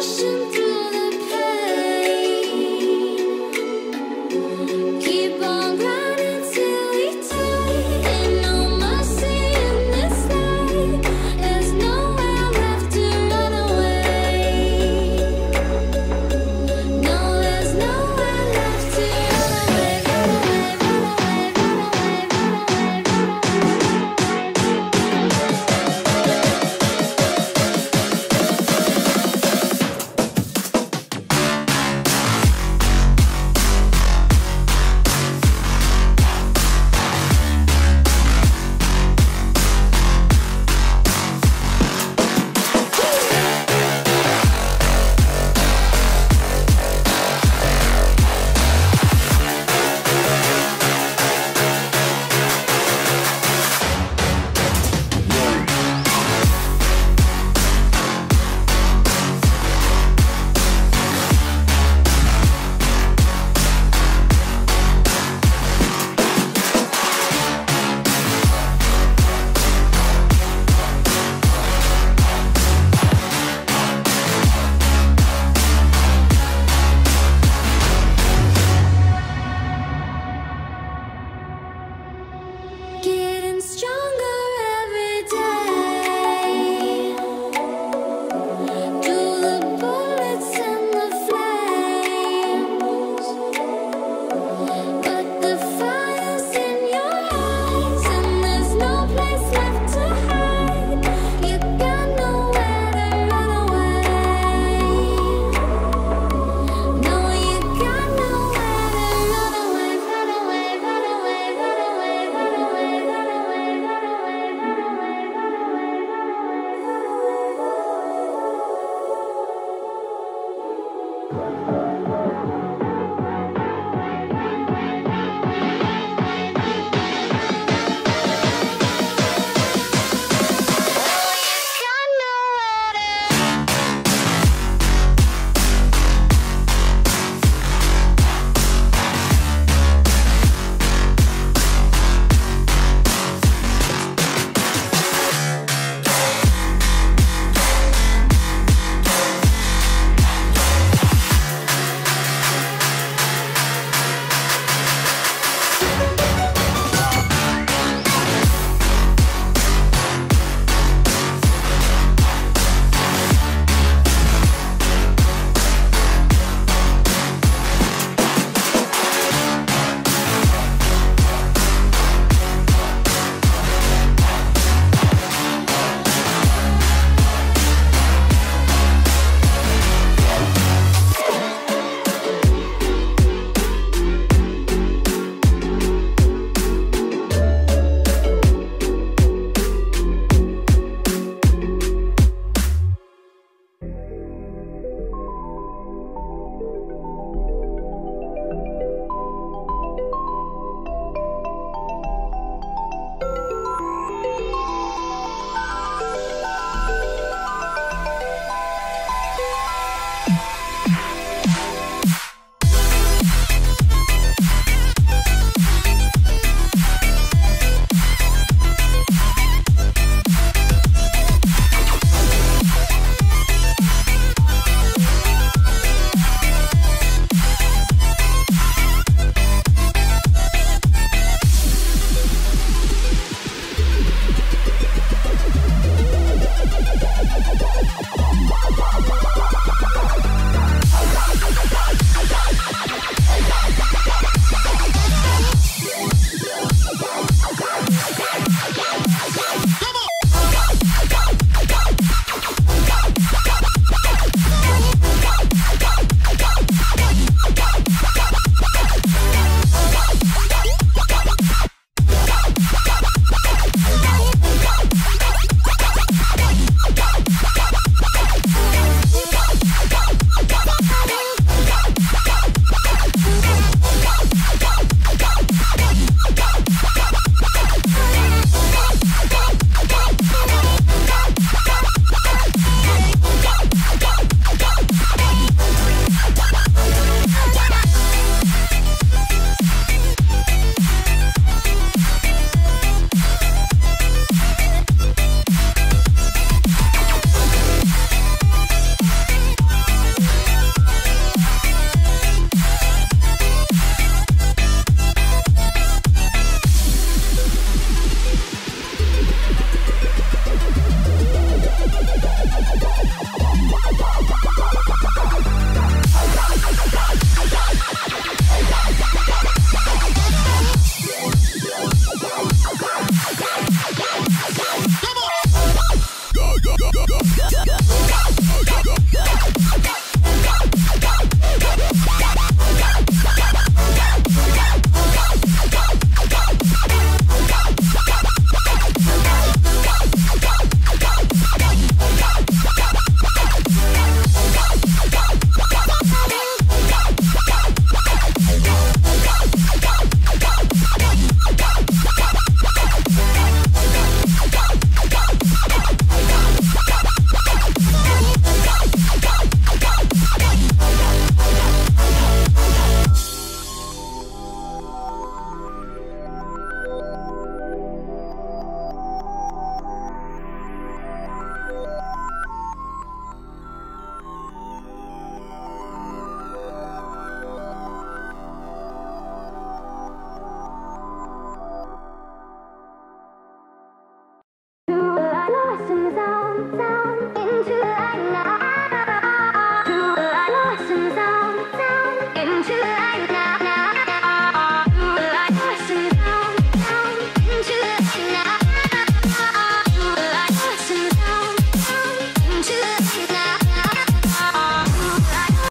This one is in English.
ocean